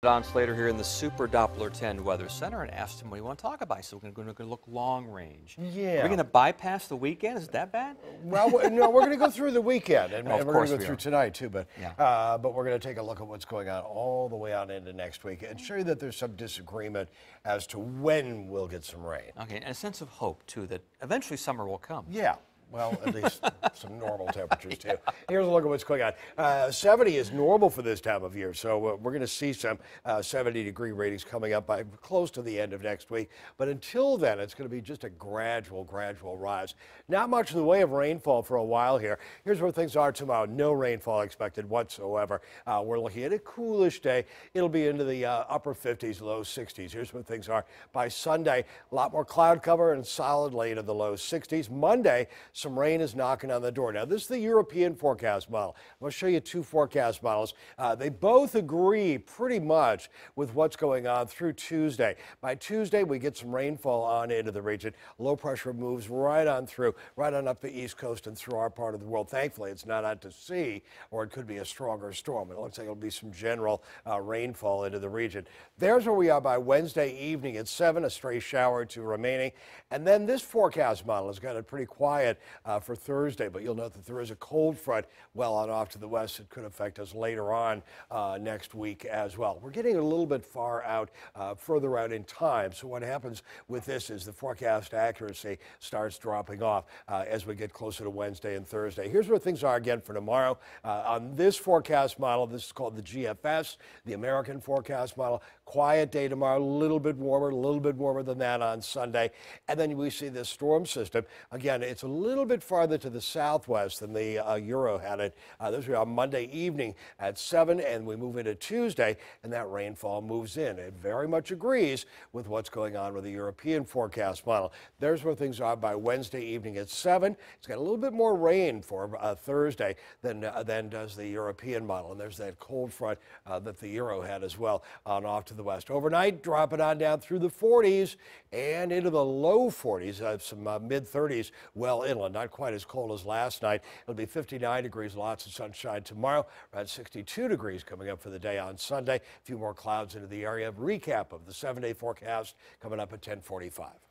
Don Slater here in the Super Doppler 10 Weather Center and asked him what do you want to talk about. So we're going to look long range. Yeah. We're we going to bypass the weekend? Is it that bad? Well, we- no, we're going to go through the weekend, and, of and we're going to go through are. tonight too. But Yeah. uh, but we're going to take a look at what's going on all the way out into next week, and show you that there's some disagreement as to when we'll get some rain. Okay, and a sense of hope, too, that eventually summer will come. Yeah. Well, at least some normal temperatures too. Here's a look at what's going on. Uh, 70 is normal for this time of year, so uh, we're going to see some uh, 70 degree ratings coming up by close to the end of next week. But until then, it's going to be just a gradual, gradual rise. Not much in the way of rainfall for a while here. Here's where things are tomorrow. No rainfall expected whatsoever. Uh, we're looking at a coolish day. It'll be into the uh, upper 50s, low 60s. Here's where things are by Sunday. A lot more cloud cover and solidly into the low 60s. Monday, some rain is knocking on the door. Now, this is the European forecast model. I'm going to show you two forecast models. Uh, they both agree pretty much with what's going on through Tuesday. By Tuesday, we get some rainfall on into the region. Low pressure moves right on through, right on up the east coast and through our part of the world. Thankfully, it's not out to sea, or it could be a stronger storm. It looks like it'll be some general uh, rainfall into the region. There's where we are by Wednesday evening at 7, a stray shower or two remaining. And then this forecast model has got it pretty quiet uh, for Thursday, but you'll note that there is a cold front well on off to the west that could affect us later on uh, next week as well. We're getting a little bit far out, uh, further out in time. So what happens with this is the forecast accuracy starts dropping off uh, as we get closer to Wednesday and Thursday. Here's where things are again for tomorrow. Uh, on this forecast model, this is called the GFS, the American forecast model. Quiet day tomorrow, a little bit warmer, a little bit warmer than that on Sunday. And then we see this storm system. Again, it's a little bit farther to the southwest than the uh, Euro had it. Uh, this will be on Monday evening at 7, and we move into Tuesday, and that rainfall moves in. It very much agrees with what's going on with the European forecast model. There's where things are by Wednesday evening at 7. It's got a little bit more rain for uh, Thursday than, uh, than does the European model, and there's that cold front uh, that the Euro had as well on off to the west. Overnight, drop it on down through the 40s and into the low 40s, uh, some uh, mid 30s well inland. Not quite as cold as last night. It'll be 59 degrees, lots of sunshine tomorrow, around 62 degrees coming up for the day on Sunday. A few more clouds into the area. Recap of the seven day forecast coming up at 1045.